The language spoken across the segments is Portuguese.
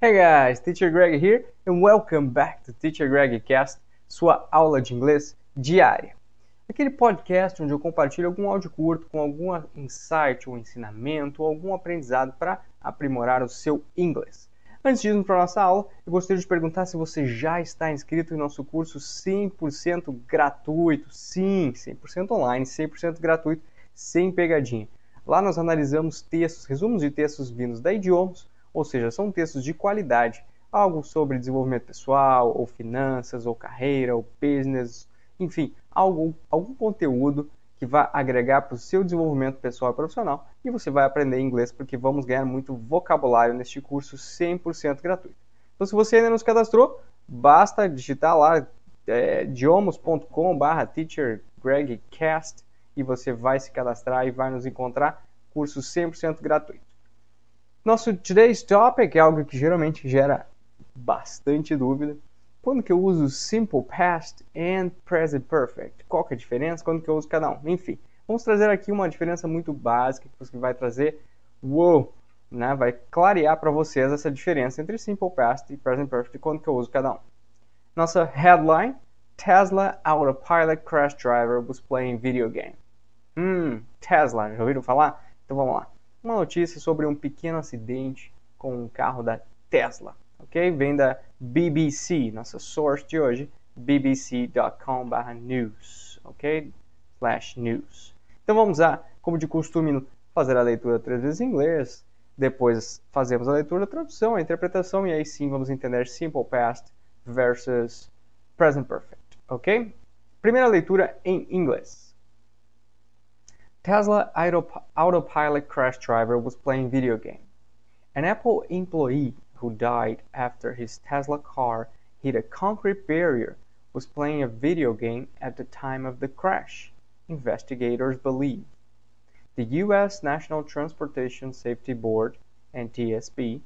Hey guys, Teacher Greg here and welcome back to Teacher Greg Cast, sua aula de inglês diária. Aquele podcast onde eu compartilho algum áudio curto com algum insight ou ensinamento ou algum aprendizado para aprimorar o seu inglês. Antes de irmos para a nossa aula, eu gostaria de perguntar se você já está inscrito em nosso curso 100% gratuito. Sim, 100% online, 100% gratuito, sem pegadinha. Lá nós analisamos textos, resumos de textos vindos da idiomas, ou seja, são textos de qualidade, algo sobre desenvolvimento pessoal, ou finanças, ou carreira, ou business, enfim, algo, algum conteúdo que vai agregar para o seu desenvolvimento pessoal e profissional e você vai aprender inglês porque vamos ganhar muito vocabulário neste curso 100% gratuito. Então, se você ainda não se cadastrou, basta digitar lá é, teachergregcast e você vai se cadastrar e vai nos encontrar curso 100% gratuito. Nosso today's topic é algo que geralmente gera bastante dúvida. Quando que eu uso simple past and present perfect? Qual que é a diferença? Quando que eu uso cada um? Enfim, vamos trazer aqui uma diferença muito básica que vai trazer, uou, né? Vai clarear para vocês essa diferença entre simple past e present perfect quando que eu uso cada um. Nossa headline: Tesla Autopilot Crash Driver was playing video game. Hum, Tesla, já ouviram falar? Então vamos lá. Uma notícia sobre um pequeno acidente com um carro da Tesla, ok? Vem da BBC, nossa source de hoje, bbc.com/news, ok? Slash news. Então vamos lá, como de costume, fazer a leitura três vezes em inglês, depois fazemos a leitura, a tradução, a interpretação e aí sim vamos entender simple past versus present perfect, ok? Primeira leitura em inglês. Tesla autopilot crash driver was playing video game. An Apple employee who died after his Tesla car hit a concrete barrier was playing a video game at the time of the crash, investigators believe. The U.S. National Transportation Safety Board, NTSB,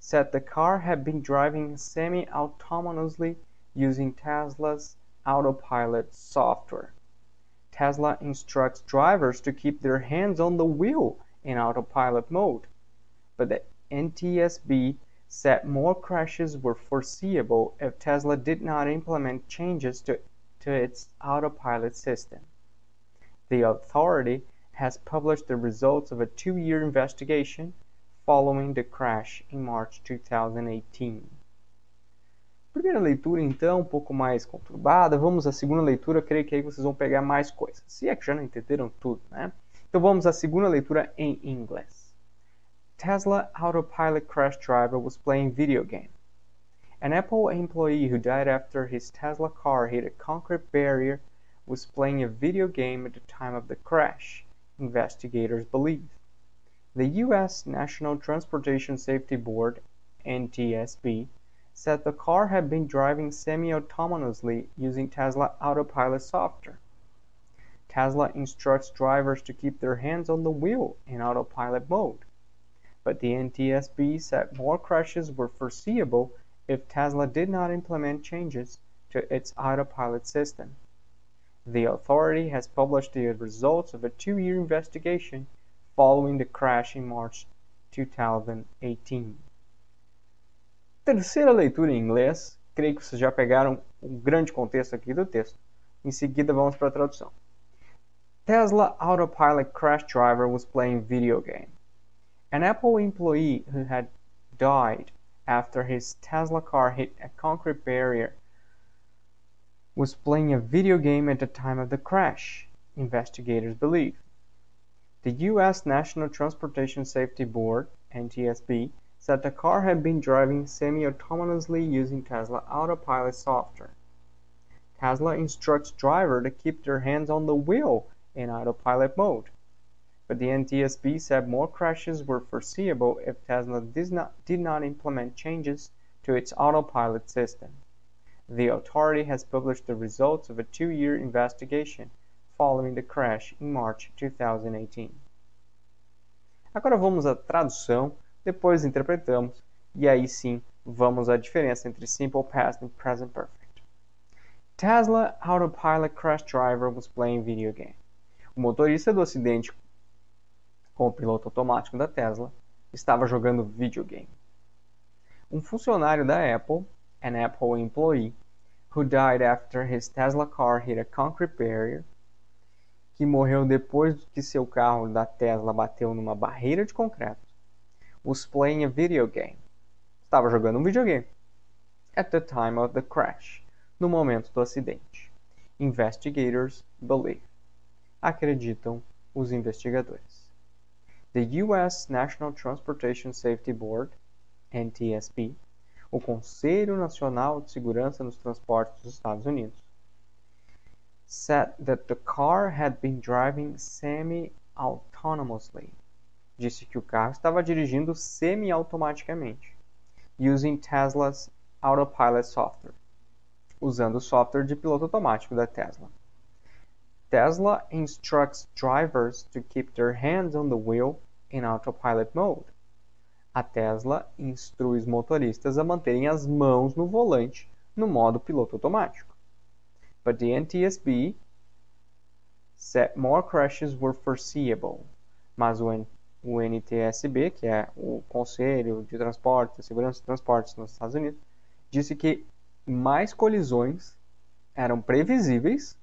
said the car had been driving semi-autonomously using Tesla's autopilot software. Tesla instructs drivers to keep their hands on the wheel in autopilot mode. But the NTSB said more crashes were foreseeable if Tesla did not implement changes to, to its autopilot system. The authority has published the results of a two year investigation following the crash in March 2018. Primeira leitura, então, um pouco mais conturbada. Vamos à segunda leitura, creio que aí vocês vão pegar mais coisas. Se é que já não entenderam tudo, né? Então vamos à segunda leitura em inglês. Tesla autopilot crash driver was playing video game. An Apple employee who died after his Tesla car hit a concrete barrier was playing a video game at the time of the crash, investigators believe. The U.S. National Transportation Safety Board, NTSB, said the car had been driving semi-autonomously using Tesla Autopilot software. Tesla instructs drivers to keep their hands on the wheel in autopilot mode. But the NTSB said more crashes were foreseeable if Tesla did not implement changes to its autopilot system. The authority has published the results of a two-year investigation following the crash in March 2018. Terceira leitura em inglês, creio que vocês já pegaram o grande contexto aqui do texto. Em seguida, vamos para a tradução. Tesla autopilot crash driver was playing video game. An Apple employee who had died after his Tesla car hit a concrete barrier was playing a video game at the time of the crash, investigators believe. The U.S. National Transportation Safety Board, NTSB, said the car had been driving semi-autonomously using Tesla Autopilot software. Tesla instructs driver to keep their hands on the wheel in autopilot mode. But the NTSB said more crashes were foreseeable if Tesla did not, did not implement changes to its autopilot system. The authority has published the results of a two-year investigation following the crash in March 2018. Agora vamos à tradução depois interpretamos e aí sim vamos à diferença entre simple past and present perfect. Tesla autopilot crash driver was playing video game. O motorista do acidente com o piloto automático da Tesla estava jogando videogame. Um funcionário da Apple, an Apple employee, who died after his Tesla car hit a concrete barrier, que morreu depois que seu carro da Tesla bateu numa barreira de concreto, was playing a video game. Estava jogando um videogame. At the time of the crash, no momento do acidente. Investigators believe. Acreditam os investigadores. The U.S. National Transportation Safety Board, NTSB, o Conselho Nacional de Segurança nos Transportes dos Estados Unidos, said that the car had been driving semi-autonomously. Disse que o carro estava dirigindo semi-automaticamente, using Tesla's autopilot software, usando o software de piloto automático da Tesla. Tesla instructs drivers to keep their hands on the wheel in autopilot mode. A Tesla instrui os motoristas a manterem as mãos no volante no modo piloto automático. But the NTSB said more crashes were foreseeable. Mas o, o NTSB, que é o Conselho de Transporte, Segurança de Transportes nos Estados Unidos, disse que mais colisões eram previsíveis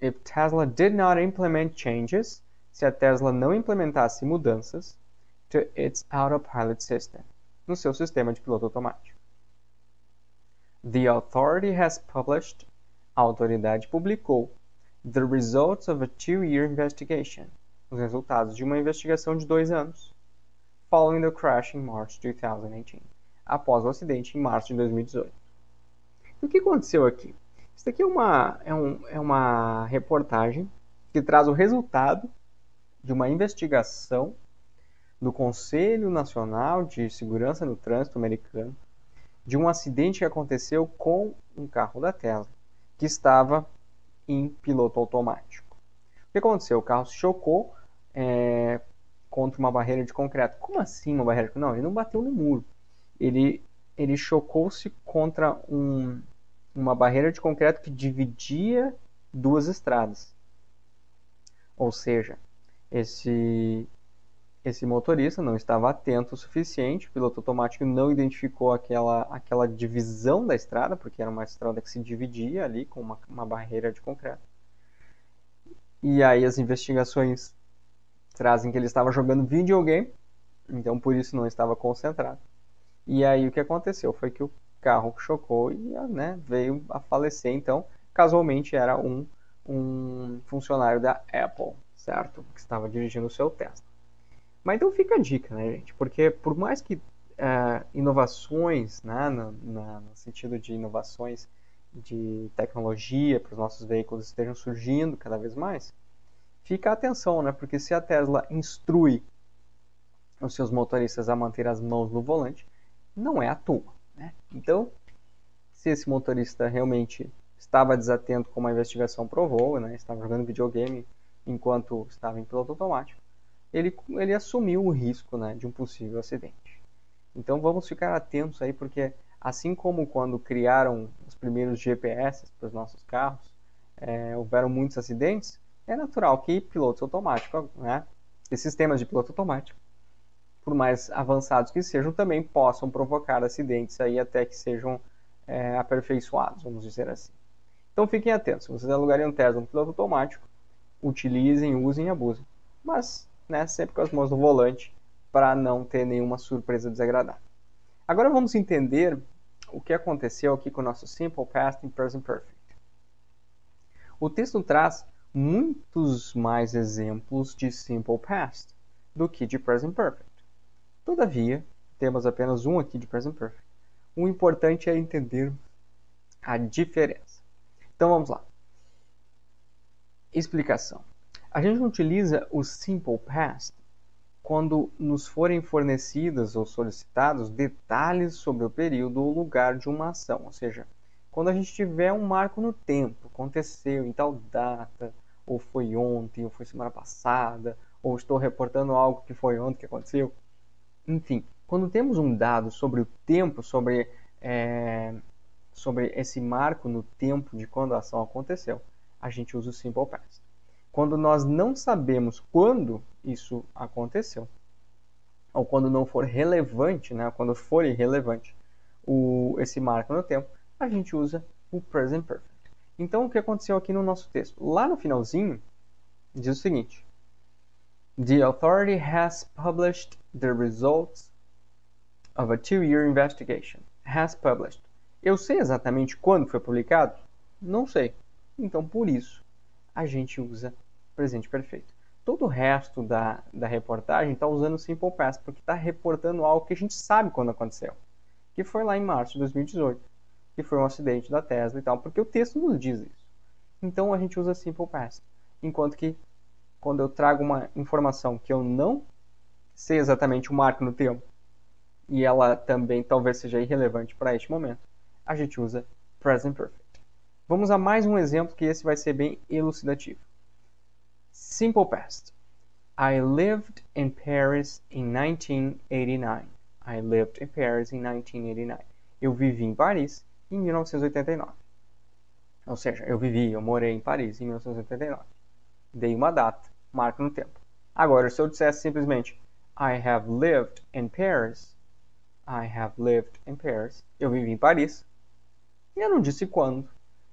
if Tesla did not implement changes, se a Tesla não implementasse mudanças to its autopilot system, no seu sistema de piloto automático. The authority has published, a autoridade publicou, the results of a two-year investigation, os resultados de uma investigação de dois anos, following the crash in March 2018, após o acidente em março de 2018. O que aconteceu aqui? Isso aqui é uma, é, um, é uma reportagem que traz o resultado de uma investigação do Conselho Nacional de Segurança no Trânsito americano de um acidente que aconteceu com um carro da Tesla que estava em piloto automático. O que aconteceu? O carro se chocou é, contra uma barreira de concreto. Como assim uma barreira? Não, ele não bateu no muro. Ele, ele chocou-se contra um, uma barreira de concreto que dividia duas estradas. Ou seja, esse esse motorista não estava atento o suficiente, o piloto automático não identificou aquela, aquela divisão da estrada, porque era uma estrada que se dividia ali com uma, uma barreira de concreto. E aí as investigações trazem que ele estava jogando videogame, então por isso não estava concentrado. E aí o que aconteceu foi que o carro chocou e né, veio a falecer. Então, casualmente era um, um funcionário da Apple, certo? Que estava dirigindo o seu Tesla. Mas então fica a dica, né, gente? Porque por mais que uh, inovações, né, na, no sentido de inovações de tecnologia para os nossos veículos estejam surgindo cada vez mais, fica atenção, né? Porque se a Tesla instrui os seus motoristas a manter as mãos no volante, não é à toa. Né? Então, se esse motorista realmente estava desatento, como a investigação provou, né? estava jogando videogame enquanto estava em piloto automático, ele, ele assumiu o risco né, de um possível acidente. Então vamos ficar atentos aí, porque assim como quando criaram os primeiros GPS para os nossos carros, é, houveram muitos acidentes, é natural que pilotos automáticos, né, e sistemas de piloto automático, por mais avançados que sejam, também possam provocar acidentes aí até que sejam é, aperfeiçoados, vamos dizer assim. Então fiquem atentos, se vocês alugarem um Tesla um piloto automático, utilizem, usem e abusem. Mas né, sempre com as mãos no volante para não ter nenhuma surpresa desagradável. Agora vamos entender o que aconteceu aqui com o nosso Simple Past e Present Perfect. O texto traz muitos mais exemplos de Simple Past do que de Present Perfect. Todavia, temos apenas um aqui de Present Perfect. O importante é entender a diferença. Então vamos lá. Explicação. A gente utiliza o Simple Past quando nos forem fornecidas ou solicitados detalhes sobre o período ou lugar de uma ação, ou seja, quando a gente tiver um marco no tempo, aconteceu em tal data, ou foi ontem, ou foi semana passada, ou estou reportando algo que foi ontem que aconteceu, enfim, quando temos um dado sobre o tempo, sobre, é, sobre esse marco no tempo de quando a ação aconteceu, a gente usa o Simple Past. Quando nós não sabemos quando isso aconteceu, ou quando não for relevante, né, quando for irrelevante o, esse marco no tempo, a gente usa o present perfect. Então, o que aconteceu aqui no nosso texto? Lá no finalzinho, diz o seguinte: The authority has published the results of a two-year investigation. Has published. Eu sei exatamente quando foi publicado? Não sei. Então, por isso, a gente usa presente perfeito. Todo o resto da, da reportagem está usando o Simple Past, porque está reportando algo que a gente sabe quando aconteceu, que foi lá em março de 2018, que foi um acidente da Tesla e tal, porque o texto nos diz isso. Então a gente usa Simple Past. Enquanto que quando eu trago uma informação que eu não sei exatamente o marco no tempo, e ela também talvez seja irrelevante para este momento, a gente usa Present Perfect. Vamos a mais um exemplo que esse vai ser bem elucidativo. Simple past. I lived in Paris in 1989. I lived in Paris in 1989. Eu vivi em Paris em 1989. Ou seja, eu vivi, eu morei em Paris em 1989. Dei uma data, marco no tempo. Agora, se eu dissesse simplesmente I have lived in Paris, I have lived in Paris, eu vivi em Paris, e eu não disse quando,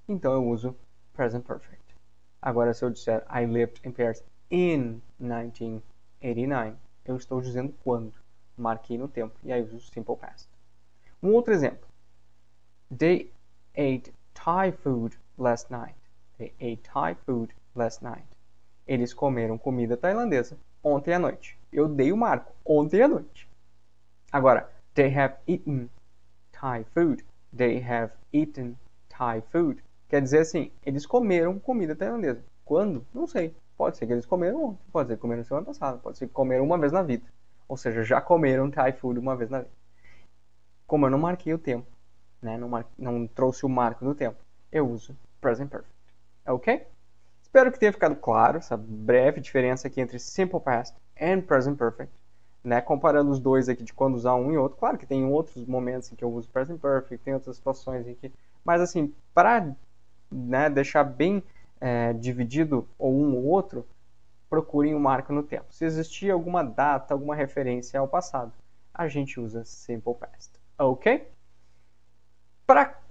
então eu uso present perfect. Agora, se eu disser I lived in Paris in 1989, eu estou dizendo quando. Marquei no tempo e aí uso simple past. Um outro exemplo. They ate Thai food last night. They ate Thai food last night. Eles comeram comida tailandesa ontem à noite. Eu dei o marco ontem à noite. Agora, they have eaten Thai food. They have eaten Thai food. Quer dizer assim, eles comeram comida tailandesa. Quando? Não sei. Pode ser que eles comeram ontem, pode ser que comeram semana passada, pode ser que comeram uma vez na vida. Ou seja, já comeram Thai food uma vez na vida. Como eu não marquei o tempo, né? não, não trouxe o marco do tempo, eu uso present perfect. Ok? Espero que tenha ficado claro essa breve diferença aqui entre simple past and present perfect. Né? Comparando os dois aqui de quando usar um e outro. Claro que tem outros momentos em que eu uso present perfect, tem outras situações em que. Mas assim, para né, deixar bem é, dividido ou um ou outro, procurem um marco no tempo. Se existir alguma data, alguma referência ao passado, a gente usa Simple Past. Ok?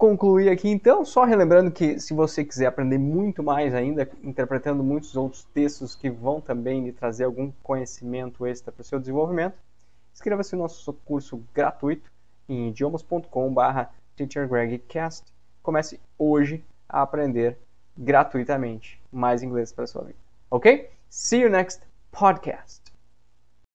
Concluir aqui, então, só relembrando que se você quiser aprender muito mais ainda, interpretando muitos outros textos que vão também lhe trazer algum conhecimento extra para o seu desenvolvimento, inscreva-se no nosso curso gratuito em idiomas.com.br teachergregcast. Comece hoje a aprender gratuitamente mais inglês para sua vida. Ok? See you next podcast.